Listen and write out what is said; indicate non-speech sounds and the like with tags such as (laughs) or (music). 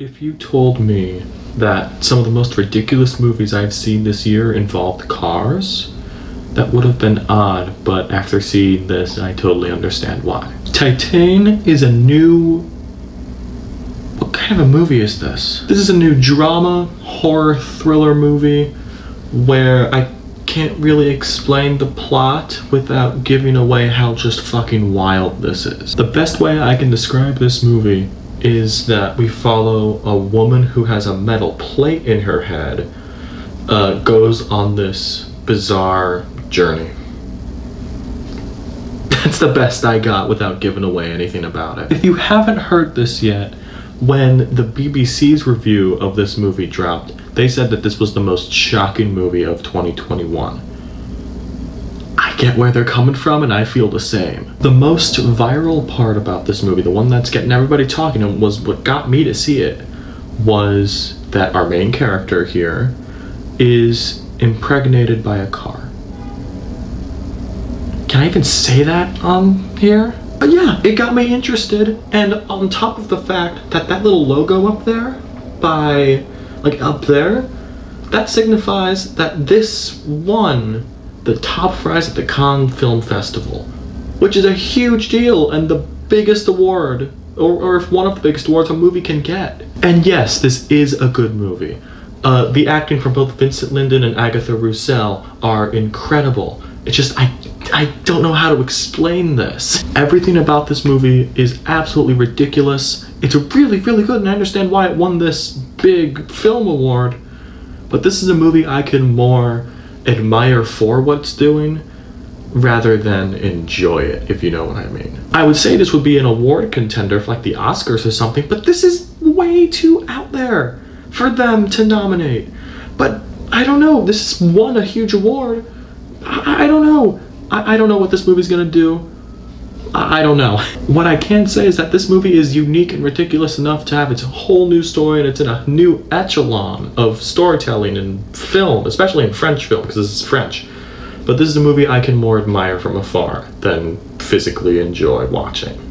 If you told me that some of the most ridiculous movies I've seen this year involved cars, that would have been odd, but after seeing this, I totally understand why. Titane is a new. What kind of a movie is this? This is a new drama, horror, thriller movie where I can't really explain the plot without giving away how just fucking wild this is. The best way I can describe this movie is that we follow a woman who has a metal plate in her head, uh, goes on this bizarre journey. (laughs) That's the best I got without giving away anything about it. If you haven't heard this yet, when the BBC's review of this movie dropped, they said that this was the most shocking movie of 2021 get where they're coming from and I feel the same. The most viral part about this movie, the one that's getting everybody talking, was what got me to see it, was that our main character here is impregnated by a car. Can I even say that on here? But yeah, it got me interested, and on top of the fact that that little logo up there, by, like up there, that signifies that this one the top prize at the Cannes Film Festival, which is a huge deal and the biggest award, or, or if one of the biggest awards a movie can get. And yes, this is a good movie. Uh, the acting from both Vincent Lindon and Agatha Rousselle are incredible. It's just, I, I don't know how to explain this. Everything about this movie is absolutely ridiculous. It's really, really good, and I understand why it won this big film award. But this is a movie I can more admire for what's doing rather than enjoy it, if you know what I mean. I would say this would be an award contender for like the Oscars or something, but this is way too out there for them to nominate. But I don't know, this won a huge award. I, I don't know. I, I don't know what this movie's gonna do. I don't know. What I can say is that this movie is unique and ridiculous enough to have its whole new story and it's in a new echelon of storytelling and film, especially in French film, because this is French. But this is a movie I can more admire from afar than physically enjoy watching.